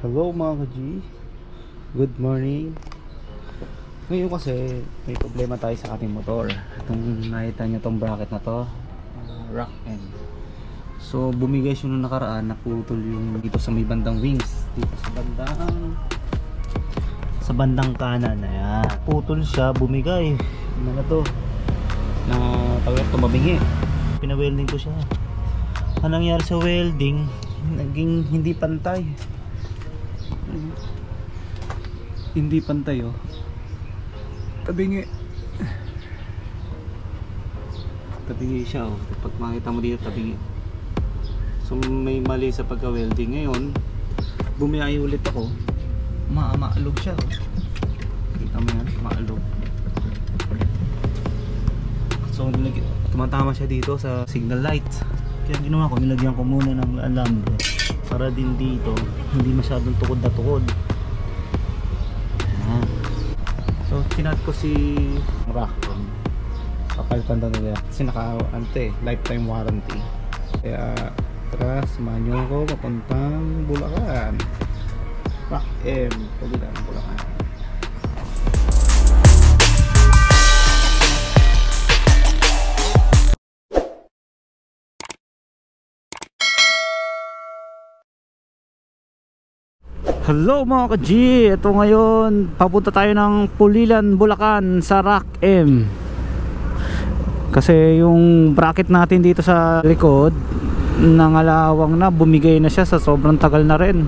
Hello mga ka-G. Good morning. Ngayon kasi may problema tayo sa ating motor. Itong nakita nyo tong bracket na to uh, Rock end. So bumigay siya nung nakaraan Naputol yung dito sa may bandang wings. Dito sa bandang Sa bandang kanan. Ayan. Putol siya bumigay. Ano na to? Na tawag tumabingi Pinawelding ko siya. Anong nangyari sa welding? Naging hindi pantay hindi pantay oh tabingi tabingi siya oh. Pag makita mo dito tabingi so may mali sa pagka welding ngayon bumiyahe ulit ako. Ma maalog siya oh. Kita mo yan maalog. So tumatama siya dito sa signal light. Kaya ginawa ko nilagyan ko muna ng alambre para din dito hindi masyadong tukod na tukod. Ayan. so tinat ko si Rockton papalitan daw nila. Kasi naka ano eh, lifetime warranty. Kaya tara samahan nyo ako papuntang Bulacan. Rock M Pulilan Bulacan Hello mga ka-G! Ito ngayon, papunta tayo ng Pulilan, Bulacan sa Rock M. Kasi yung bracket natin dito sa likod Nangalawang na, bumigay na siya sa sobrang tagal na rin.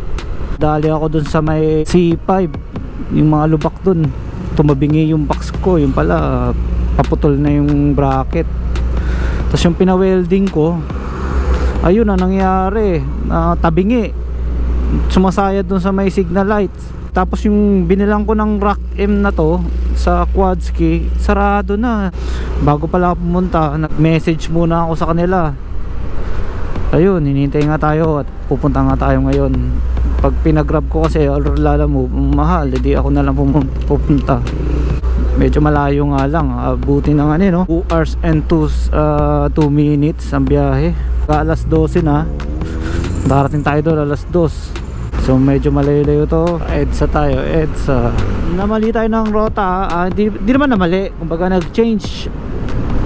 Dali ako dun sa may C5 Yung mga lubak dun. Tumabingi yung box ko, yung pala Paputol na yung bracket. Tapos yung pina-welding ko Ayun na nangyari? Na tabingi sumasayad dun sa may signal lights. Tapos yung binilang ko ng Rock M na to sa Quadski sarado na. Bago pala pumunta nag message muna ako sa kanila. Ayun hinihintay nga tayo at pupunta nga tayo ngayon. Pag pinagrab ko kasi lala mo mahal hindi ako na lang pupunta. Medyo malayo nga lang abuti ng ano eh, no 2 hours and 2 minutes ang biyahe. Alas 12 na darating tayo doon alas 2 so medyo malayo-layo to. EDSA tayo EDSA. Namali tayo ng rota. Ah, di, di naman namali. Kumbaga nag change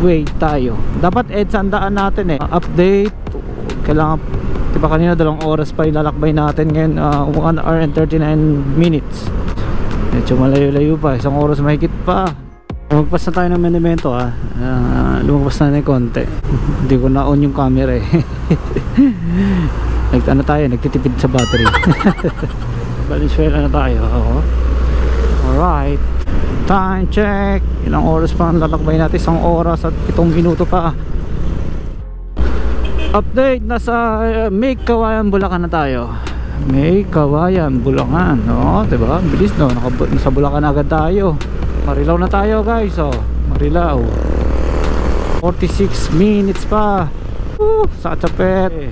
way tayo. Dapat EDSA ang daan natin eh. Update. Kailangan diba kanina dalawang oras pa ilalakbay natin ngayon. Uh, 1 hour and 39 minutes. Medyo malayo-layo pa. Isang oras mahigit pa lumagpas na tayo ng monumento ah uh, lumagpas na na konti hindi ko na on yung camera eh Nag ano tayo, nagtitipid sa battery. Valenzuela na tayo. Oo. Alright. Time check. Ilang oras pa ang lalakbay natin? Isang oras at pitong minuto pa. Update. Nasa uh, May Kawayan, Bulacan na tayo. May Kawayan, Bulacan. Oo, diba? Bilis no. Nasa Bulacan agad tayo. Marilaw na tayo guys. Oh. Marilaw. 46 minutes pa. Woo, sa chapet.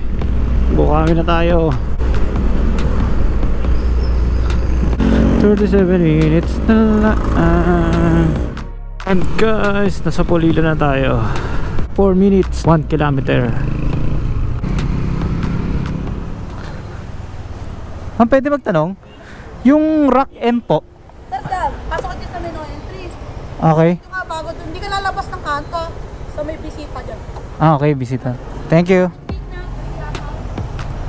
Bukami na tayo 37 minutes na lang And guys, nasa Polilo na tayo 4 minutes, 1 kilometer Ma'am, pwede magtanong? Yung Rock M po Sir, Dad, pasok ka dyan sa menu entry. Okay Ito nga bago dun, hindi ka lalabas ng kanto. So may bisita dyan. Ah, okay, bisita Thank you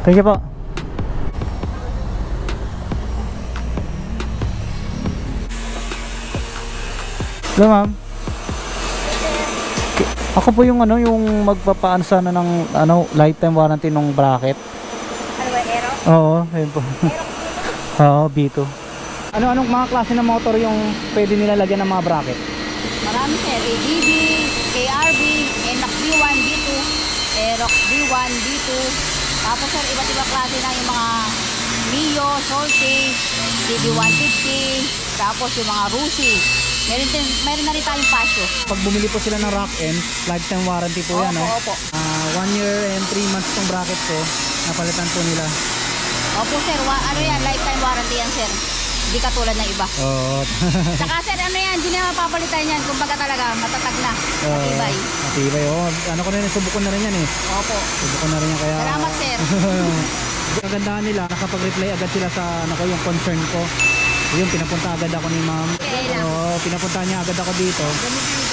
Thank you po Hello ma'am Ako po yung ano yung magpapaano sana ng ano lifetime warranty ng bracket. Ano ba, Aero? Oo, ayun po. Oo, B2. Ano anong mga klase ng motor yung pwede nila lagyan ng mga bracket? Marami sir, ADB, KRB, NX B1, B2, Aerox B1, B2. Tapos sir, iba't ibang klase na yung mga Mio, Solte, CD150, tapos yung mga Rusi. Meron, din, meron na rin tayong Pasio. Pag bumili po sila ng Rock N, lifetime warranty po yan, Opo, no? opo. Ah, one year and three months tong bracket ko. Napalitan po nila. Opo sir, wa, ano yan, lifetime warranty yan sir. Hindi katulad ng iba. Oo. Saka sir, ano yan, hindi na mapapalitan yan. Kumbaga talaga, matatag na. Matibay. Matibay. Oo. Ano ko na rin, subok ko na rin yan eh. Opo. Subok ko na rin yan kaya... Salamat sir. Kagandahan nila, nakapag-reply agad sila sa ano ko, yung concern ko. Yung pinapunta agad ako ni ma'am. Okay. Oo, pinapunta niya agad ako dito.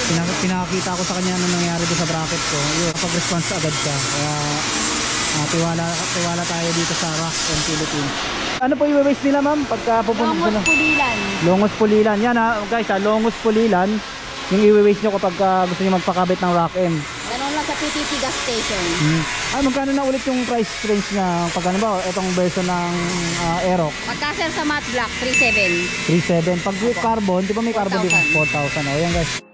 Pinak pinakita ko sa kanya ano nangyari doon sa bracket ko. Yun, kapag-response agad siya. Kaya ah, tiwala, tiwala tayo dito sa Rock and Philippines. Ano po yung waste nila ma'am? Pagka pupunta Longos Pulilan. Longos Pulilan. Yan ha, guys ha, Longos Pulilan. Yung i-waste nyo kapag ah, gusto nyo magpakabit ng Rock M. Ganun lang sa PTT gas station. Hmm. Ah, magkano na ulit yung price range niya? Pag ano ba, itong version ng uh, Aerox? Pagka sir sa matte black, 3.7. 3.7. Pag with carbon, di ba may carbon din? 4,000. O yan guys.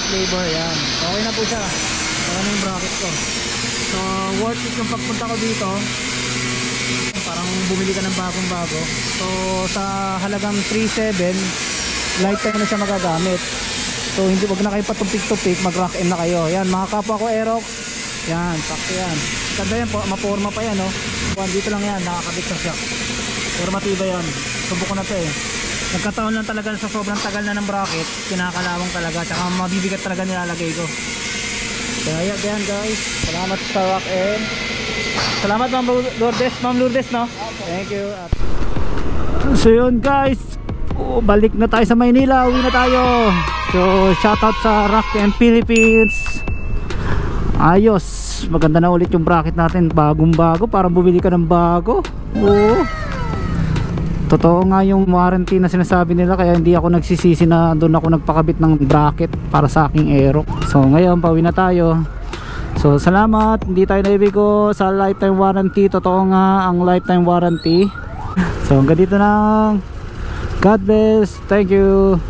Ket labor yan. Okay na po siya. Saka na yung bracket ko. So worth it yung pagpunta ko dito. Parang bumili ka ng bagong bago. So sa halagang 3.7 lifetime na siya magagamit. So hindi wag na kayo patumpik-tupik, mag rock M na kayo. Yan mga kapwa ko Aerox. Yan, sakto yan. Ganda yan po, maporma pa yan. Buwan dito lang yan, nakakabit sa shock. Pero yan. Subok ko na to eh. Nagkataon lang talaga sa sobrang tagal na ng bracket, kinakalawang talaga, tsaka mabibigat talaga nilalagay ko. Kaya yan guys, salamat sa Rock M. Salamat Ma'am Lourdes, Ma'am Lourdes no? Thank you. So yun guys, oh, balik na tayo sa Maynila, uwi na tayo. So shoutout sa Rock M Philippines. Ayos, maganda na ulit yung bracket natin, bagong bago, parang bumili ka ng bago. Oo. Totoo nga yung warranty na sinasabi nila kaya hindi ako nagsisisi na doon ako nagpakabit ng bracket para sa aking aero. So ngayon pauwi na tayo. So salamat, hindi tayo naibigo sa lifetime warranty. Totoo nga ang lifetime warranty. So hanggang dito lang. God bless. Thank you.